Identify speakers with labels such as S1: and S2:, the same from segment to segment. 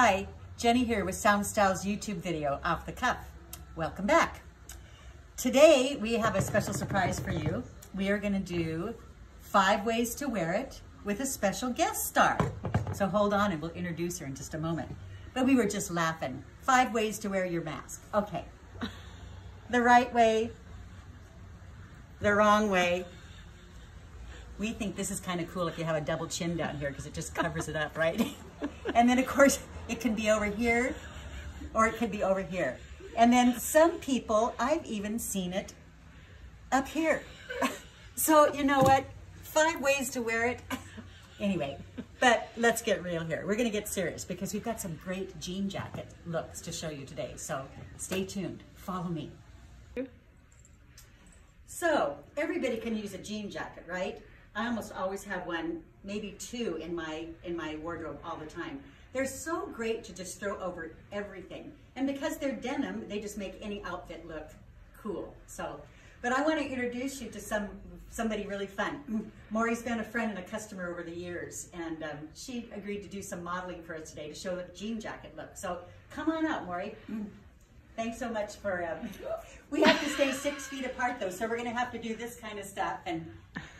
S1: Hi, Jenny here with Sound Styles YouTube video, Off the Cuff. Welcome back. Today, we have a special surprise for you. We are gonna do five ways to wear it with a special guest star. So hold on and we'll introduce her in just a moment. But we were just laughing. Five ways to wear your mask. Okay. The right way, the wrong way. We think this is kind of cool if you have a double chin down here because it just covers it up, right? and then of course, it can be over here or it could be over here. And then some people, I've even seen it up here. so you know what? Five ways to wear it. anyway, but let's get real here. We're gonna get serious because we've got some great jean jacket looks to show you today. So stay tuned, follow me. So everybody can use a jean jacket, right? I almost always have one, maybe two in my in my wardrobe all the time. They're so great to just throw over everything. And because they're denim, they just make any outfit look cool. So, but I want to introduce you to some somebody really fun. Maury's been a friend and a customer over the years, and um, she agreed to do some modeling for us today to show the jean jacket look. So come on up, Maury. Thanks so much for, um, we have to stay six feet apart though, so we're gonna have to do this kind of stuff. And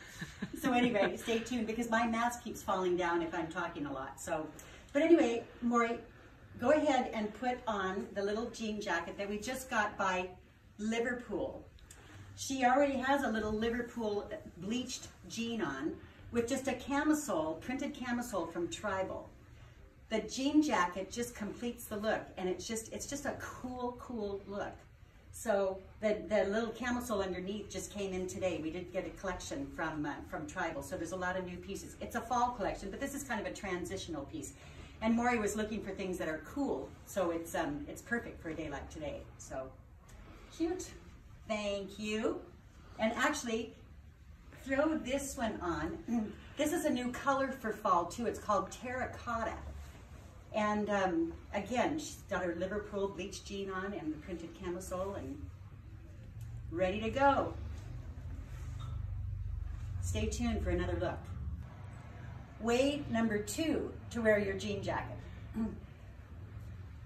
S1: so anyway, stay tuned because my mask keeps falling down if I'm talking a lot. So, but anyway, Maury, go ahead and put on the little jean jacket that we just got by Liverpool. She already has a little Liverpool bleached jean on with just a camisole, printed camisole from Tribal. The jean jacket just completes the look and it's just, it's just a cool, cool look. So the, the little camisole underneath just came in today. We did get a collection from, uh, from Tribal, so there's a lot of new pieces. It's a fall collection, but this is kind of a transitional piece. And Maury was looking for things that are cool, so it's, um, it's perfect for a day like today. So cute. Thank you. And actually, throw this one on. This is a new color for fall too. It's called terracotta. And um, again, she's got her Liverpool bleached jean on and the printed camisole and ready to go. Stay tuned for another look. Way number two to wear your jean jacket.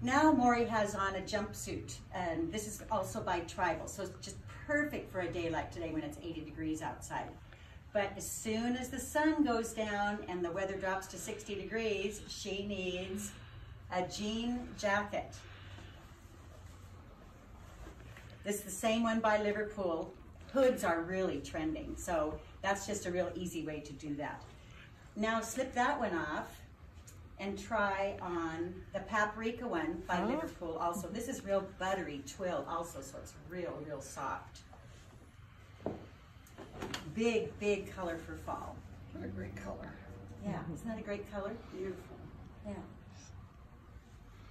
S1: Now Maury has on a jumpsuit, and this is also by Tribal, so it's just perfect for a day like today when it's 80 degrees outside. But as soon as the sun goes down and the weather drops to 60 degrees, she needs a jean jacket. This is the same one by Liverpool. Hoods are really trending, so that's just a real easy way to do that. Now slip that one off and try on the paprika one by oh. Liverpool also. This is real buttery twill also, so it's real, real soft. Big, big color for fall.
S2: What a great color.
S1: Yeah, mm-hmm. isn't that a great color?
S2: Beautiful.
S1: Yeah.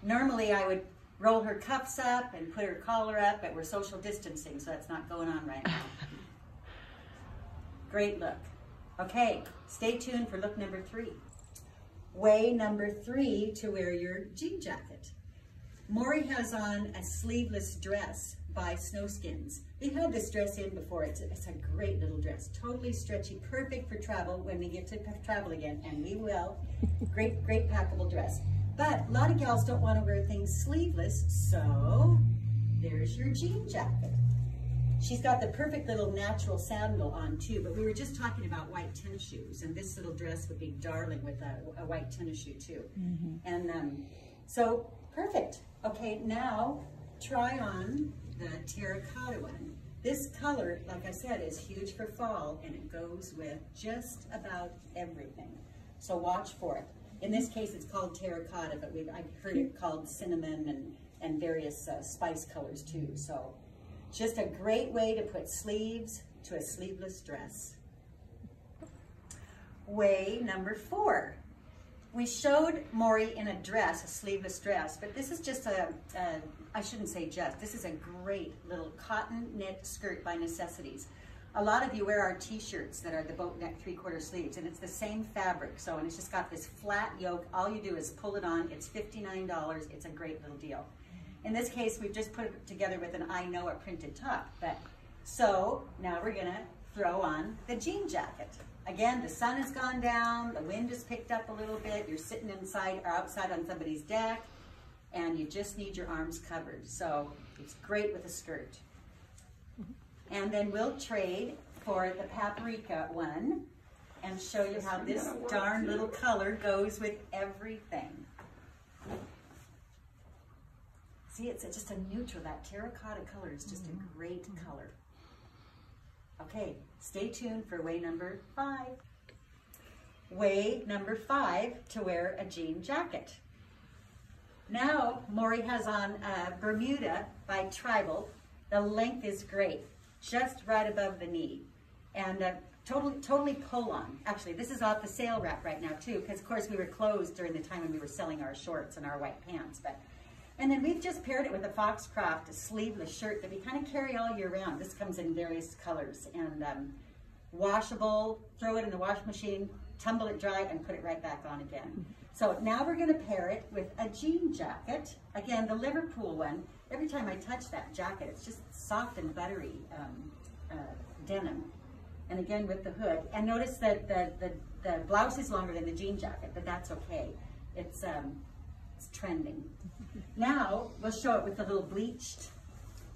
S1: Normally I would roll her cuffs up and put her collar up, but we're social distancing, so that's not going on right now. Great look. Okay, stay tuned for look number three. Way number three to wear your jean jacket. Maury has on a sleeveless dress by Snowskins. We've had this dress in before. It's a, it's a great little dress, totally stretchy, perfect for travel when we get to travel again, and we will. great, great packable dress. But a lot of gals don't want to wear things sleeveless, so there's your jean jacket. She's got the perfect little natural sandal on too, but we were just talking about white tennis shoes, and this little dress would be darling with a, a white tennis shoe too. Mm -hmm. And um, so, perfect. Okay, now try on the terracotta one. This color, like I said, is huge for fall, and it goes with just about everything. So watch for it. In this case, it's called terracotta, but we've, I've heard it called cinnamon and, and various uh, spice colors too. So just a great way to put sleeves to a sleeveless dress. Way number four. We showed Maury in a dress, a sleeveless dress, but this is just a, a I shouldn't say just, this is a great little cotton knit skirt by Necessities. A lot of you wear our t-shirts that are the boat neck three-quarter sleeves, and it's the same fabric, so, and it's just got this flat yoke. All you do is pull it on. It's $59. It's a great little deal. In this case, we've just put it together with an I Know a printed top. But So now we're gonna throw on the jean jacket. Again, the sun has gone down, the wind has picked up a little bit, you're sitting inside or outside on somebody's deck, and you just need your arms covered. So it's great with a skirt. And then we'll trade for the paprika one and show you how this darn little color goes with everything. See, it's just a neutral. That terracotta color is just a great color. Okay, stay tuned for way number five. Way number five to wear a jean jacket. Now, Maury has on uh, Bermuda by Tribal. The length is great, just right above the knee. And uh, totally, totally pull-on. Actually, this is off the sale rack right now too, because of course we were closed during the time when we were selling our shorts and our white pants. But And then we've just paired it with a Foxcroft sleeveless shirt that we kind of carry all year round. This comes in various colors and um, washable, throw it in the wash machine, tumble it dry, and put it right back on again. So now we're gonna pair it with a jean jacket. Again, the Liverpool one, every time I touch that jacket, it's just soft and buttery um, uh, denim. And again with the hood. And notice that the, the, the, blouse is longer than the jean jacket, but that's okay. It's, um, it's trending. Now, we'll show it with the little bleached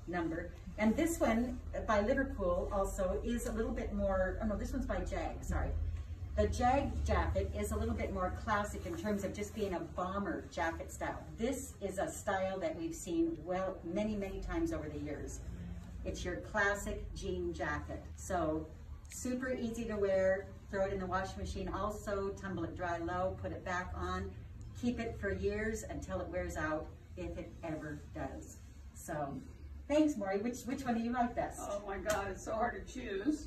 S1: number. And this one by Liverpool also is a little bit more, oh no, this one's by Jag, sorry. The Jag jacket is a little bit more classic in terms of just being a bomber jacket style. This is a style that we've seen well many, many times over the years. It's your classic jean jacket. So super easy to wear, throw it in the washing machine also, tumble it dry low, put it back on, keep it for years until it wears out, if it ever does. So, thanks Maury. Which, which one do you like best?
S2: Oh my God, it's so hard to choose.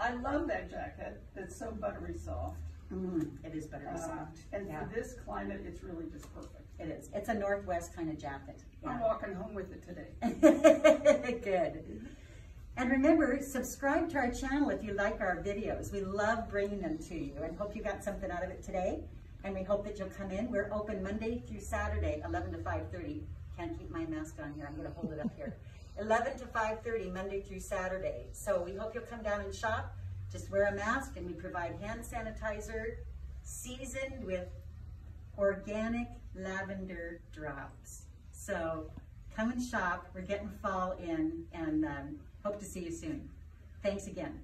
S2: I love that jacket. It's so buttery soft.
S1: Mm, it is buttery
S2: Uh,
S1: soft.
S2: and
S1: yeah.
S2: for this climate, it's really just perfect.
S1: It is. It's a Northwest kind of jacket.
S2: I'm walking home with it today.
S1: Good. And remember, subscribe to our channel if you like our videos. We love bringing them to you and hope you got something out of it today. And we hope that you'll come in. We're open Monday through Saturday, 11 to 5.30. Can't keep my mask on here. I'm going to hold it up here. 11 to 5.30, Monday through Saturday. So we hope you'll come down and shop. Just wear a mask and we provide hand sanitizer seasoned with organic lavender drops. So come and shop. We're getting fall in and um, hope to see you soon. Thanks again.